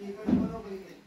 Even one of them.